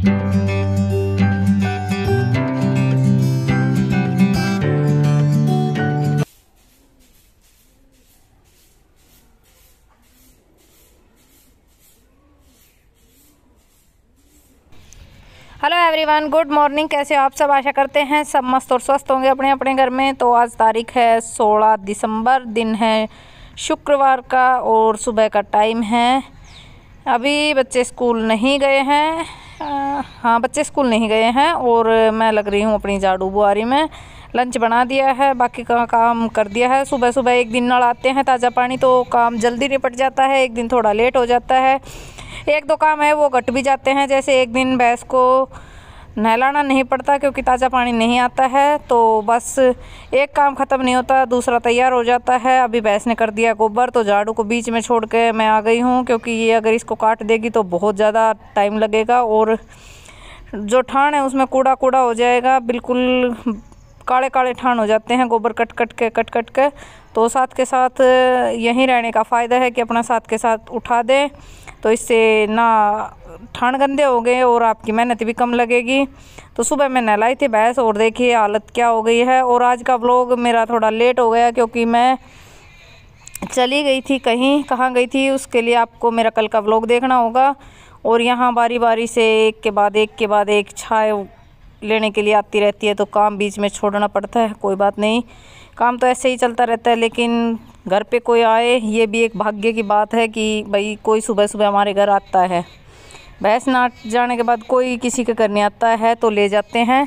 Hello everyone good morning कैसे हो आप सब? आशा करते हैं सब मस्त और स्वस्थ होंगे अपने अपने घर में। तो आज तारीख है 16 दिसंबर, दिन है शुक्रवार का और सुबह का टाइम है। अभी बच्चे स्कूल नहीं गए हैं हाँ बच्चे स्कूल नहीं गए हैं और मैं लग रही हूँ अपनी झाड़ू बुआरी में। लंच बना दिया है, बाकी का काम कर दिया है। सुबह सुबह एक दिन नल आते हैं ताज़ा पानी तो काम जल्दी निपट जाता है, एक दिन थोड़ा लेट हो जाता है। एक दो काम है, वो घट भी जाते हैं, जैसे एक दिन भैंस को नहलाना नहीं पड़ता क्योंकि ताज़ा पानी नहीं आता है तो बस एक काम ख़त्म नहीं होता, दूसरा तैयार हो जाता है। अभी भैंस ने कर दिया गोबर तो झाड़ू को बीच में छोड़ के मैं आ गई हूँ, क्योंकि ये अगर इसको काट देगी तो बहुत ज़्यादा टाइम लगेगा और जो ठाण है उसमें कूड़ा कूड़ा हो जाएगा, बिल्कुल काले काले ठान हो जाते हैं, गोबर कट कट के कट कट के। तो साथ के साथ यहीं रहने का फ़ायदा है कि अपना साथ के साथ उठा दें तो इससे ना ठान गंदे हो गए और आपकी मेहनत भी कम लगेगी। तो सुबह मैं नहलाई थी भैंस और देखिए हालत क्या हो गई है। और आज का ब्लॉग मेरा थोड़ा लेट हो गया क्योंकि मैं चली गई थी कहीं। कहाँ गई थी उसके लिए आपको मेरा कल का ब्लॉग देखना होगा। और यहाँ बारी बारी से एक के बाद एक के बाद एक छाए लेने के लिए आती रहती है तो काम बीच में छोड़ना पड़ता है, कोई बात नहीं। काम तो ऐसे ही चलता रहता है लेकिन घर पे कोई आए, ये भी एक भाग्य की बात है कि भाई कोई सुबह सुबह हमारे घर आता है। भैंस नाट जाने के बाद कोई किसी के करने आता है तो ले जाते हैं।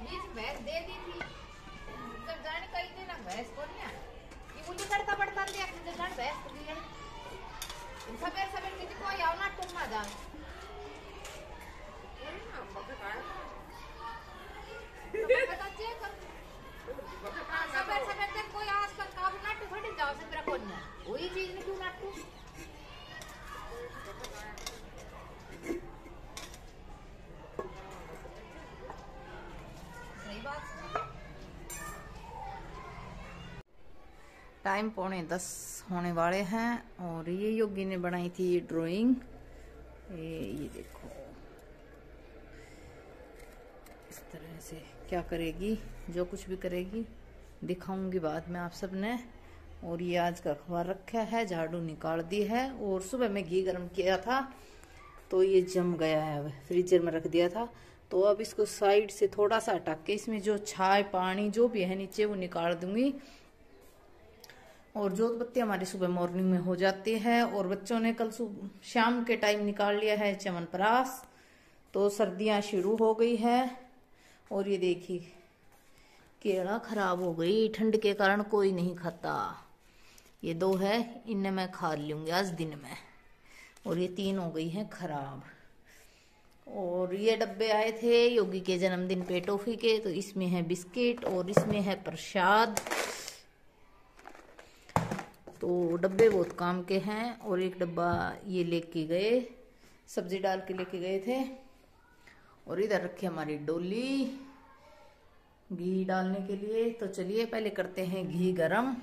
बीच भैंस दे दी थी। कही थी ना भैंस को ये मुझे करता पड़ता दिया मुझे भैंस को दिया किसी को आओ ना तुम सबेर सबेर कोई काबू जाओ वही चीज़ में क्यों टाइम पौने दस होने वाले हैं और ये योगी ने बनाई थी ये ड्राइंग। ये ये देखो। इस तरह से क्या करेगी, जो कुछ भी करेगी, दिखाऊँगी बाद में आप सबने और ये आज का अखबार रखा है, झाड़ू निकाल दी है। और सुबह में घी गर्म किया था तो ये जम गया है फ्रीजर में रख दिया था। तो अब इसको साइड से थोड़ा सा हटा के इसमें जो छाय पानी जो भी है नीचे, वो निकाल दूँगी। और जोत बत्ती हमारी सुबह मॉर्निंग में हो जाती है और बच्चों ने कल सुबह शाम के टाइम निकाल लिया है चमन प्रास तो सर्दियाँ शुरू हो गई है। और ये देखिए केड़ा खराब हो गई, ठंड के कारण कोई नहीं खाता। ये दो है इन्हें मैं खा लूँगी आज दिन में। और ये तीन हो गई हैं खराब। और ये डब्बे आए थे योगी के जन्मदिन पे टॉफी के तो इसमें है बिस्किट और इसमें है प्रसाद। तो डब्बे बहुत काम के हैं और एक डब्बा ये लेके गए, सब्ज़ी डाल के लेके गए थे। और इधर रखी हमारी डोली, घी डालने के लिए। तो चलिए, पहले करते हैं घी गरम।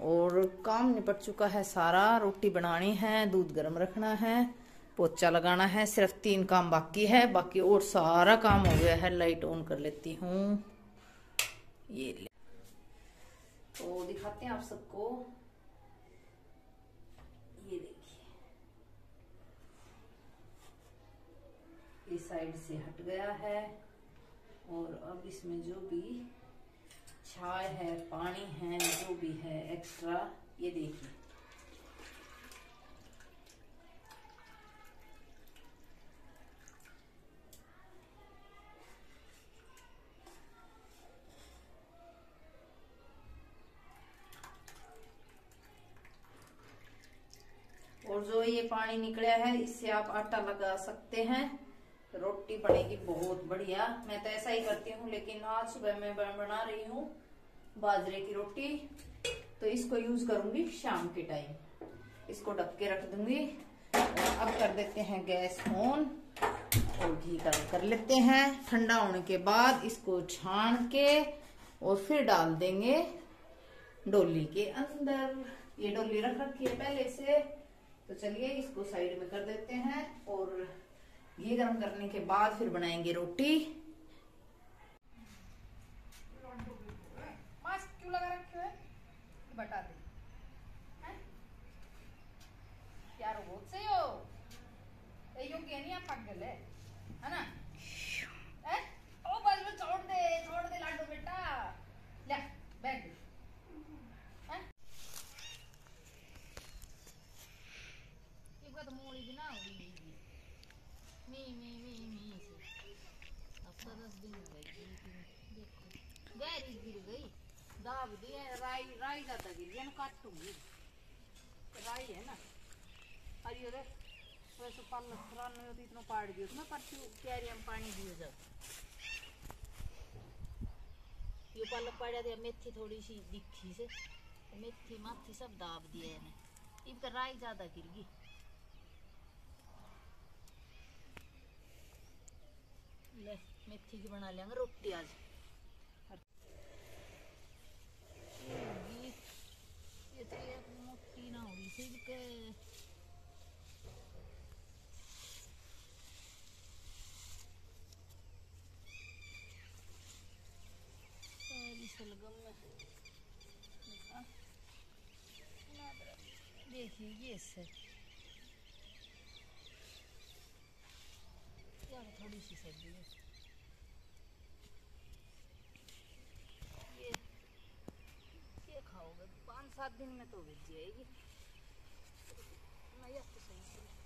और काम निपट चुका है सारा। रोटी बनानी है, दूध गरम रखना है, पोचा लगाना है, सिर्फ़ तीन काम बाकी है। बाकी और सारा काम हो गया है, लाइट ऑन कर लेती हूँ। ये ले तो दिखाते हैं आप सबको ये देखिए इस साइड से हट गया है और अब इसमें जो भी चाय है, पानी है, जो भी है एक्स्ट्रा ये देखिए। और जो ये पानी निकला है, इससे आप आटा लगा सकते हैं। बनेगी बहुत बढ़िया। मैं तो ऐसा ही करती हूँ, लेकिन आज सुबह मैं बना रही हूँ बाजरे की रोटी। तो इसको यूज़ करूँगी शाम के टाइम इसको ढक के रख दूँगी। अब कर देते हैं गैस ऑन और घी गर्म कर लेते हैं। ठंडा होने के बाद इसको छान के और फिर डाल देंगे डोली के अंदर। ये डोली रख रखी है पहले से। तो चलिए इसको साइड में कर देते हैं और घी गर्म करने के बाद फिर बनाएँगे रोटी। क्यों लगा रखे बता दे। यार बहुत सही हो। आप पक गए है ना है ओ बस में छोड़ दे छोड़ दे लाडू बेटा ले बैठ दे हैं ये तो मोड़ी भी ना हुई मी मी मी मी से अब तो दस दिन हो गए देखो गहरी गिर गई राई राई राई है ना अरे वैसे पाल पाड़ दियो पर पानी ये पालक पाड़ा मेथी थोड़ी सी दिखी से मेथी माथी सब दाब है इनका राई ज़्यादा गिर गई ले मेथी की बना लेंगे, रोटी आज। तो सारी सलगम देखिए ये से यार, थोड़ी सी सब्ज़ी है ये ये खाओगे पाँच सात दिन में तो भिज जाएगी मैं तो सही